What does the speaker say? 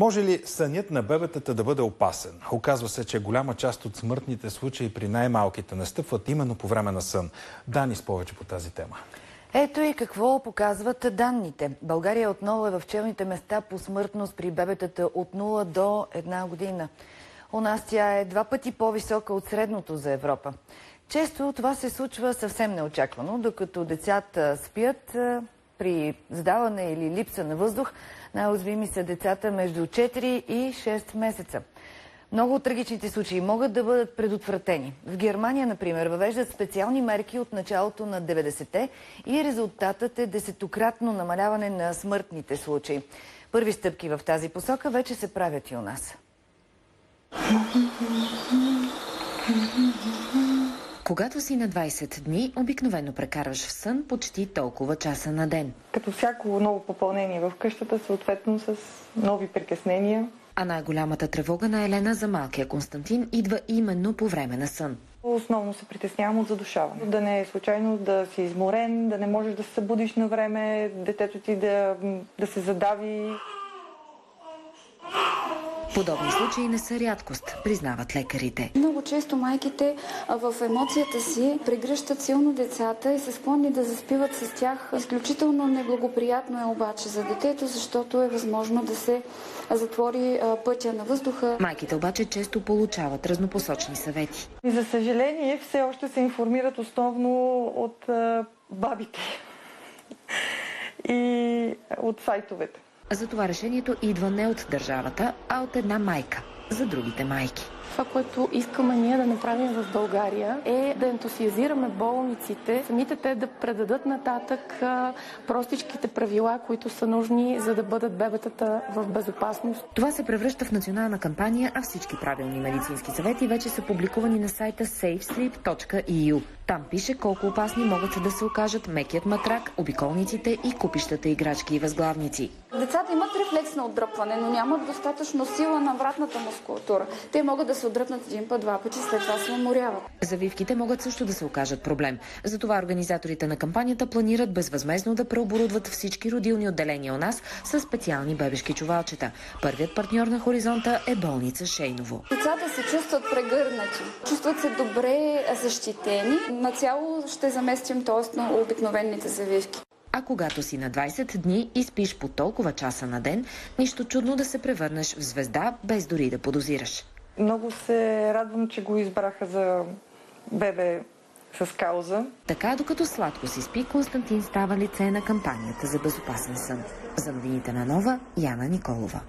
Може ли сънят на бебетата да бъде опасен? Оказва се, че голяма част от смъртните случаи при най-малките настъпват именно по време на сън. Дани с повече по тази тема. Ето и какво показват данните. България отново е в челните места по смъртност при бебетата от 0 до 1 година. У нас тя е два пъти по-висока от средното за Европа. Често това се случва съвсем неочаквано, докато децата спят при сдаване или липса на въздух. Най-уязвими са децата между 4 и 6 месеца. Много от трагичните случаи могат да бъдат предотвратени. В Германия, например, въвеждат специални мерки от началото на 90-те и резултатът е десетократно намаляване на смъртните случаи. Първи стъпки в тази посока вече се правят и у нас. Когато си на 20 дни, обикновено прекарваш в сън почти толкова часа на ден. Като всяко ново попълнение в къщата, съответно с нови притеснения. А най-голямата тревога на Елена за малкия Константин идва именно по време на сън. Основно се притеснявам от задушаване. Да не е случайно да си изморен, да не можеш да се събудиш на време, детето ти да, да се задави. Подобни случаи не са рядкост, признават лекарите. Много често майките в емоцията си прегръщат силно децата и са склонни да заспиват с тях. Изключително неблагоприятно е обаче за детето, защото е възможно да се затвори пътя на въздуха. Майките обаче често получават разнопосочни съвети. И за съжаление все още се информират основно от бабите и от сайтовете. Затова решението идва не от държавата, а от една майка за другите майки. Това, което искаме ние да направим в България е да ентусиазираме болниците, самите те да предадат нататък простичките правила, които са нужни, за да бъдат бебетата в безопасност. Това се превръща в национална кампания, а всички правилни медицински съвети вече са публикувани на сайта safesleep.eu. Там пише колко опасни могат да се окажат мекият матрак, обиколниците и купищата играчки и възглавници. Децата имат рефлекс на отдръпване, но нямат достатъчно сила на вратната мускулатура. Те могат да се отдръпнат един път, два пъти, след това се уморяват. Завивките могат също да се окажат проблем. Затова организаторите на кампанията планират безвъзмезно да преоборудват всички родилни отделения у нас с специални бебешки чувалчета. Първият партньор на Хоризонта е болница Шейново. Децата се чувстват прегърнати, чувстват се добре защитени. Нацяло ще заместим т.е. на обикновените завивки. А когато си на 20 дни и спиш по толкова часа на ден, нищо чудно да се превърнеш в звезда, без дори да подозираш. Много се радвам, че го избраха за бебе с кауза. Така, докато сладко си спи, Константин става лице на кампанията за безопасен сън. За новините на Нова, Яна Николова.